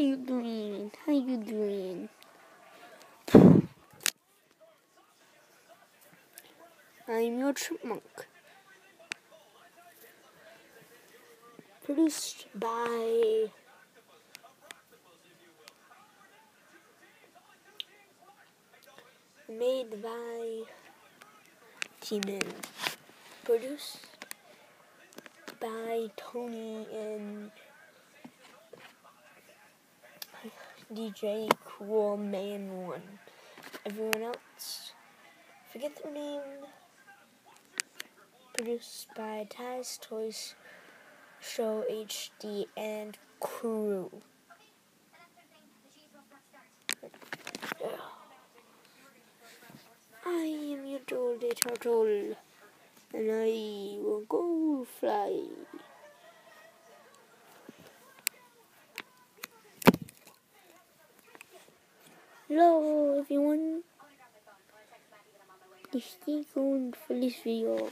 you doing? How you doing? I'm your chipmunk. Produced by made by T-Man. Produced by Tony and DJ Cool Man One. Everyone else, forget their name. Produced by Taz Toys Show HD and crew. I am your Jolly Turtle, and I will go fly. Hello everyone, stay tuned for this video.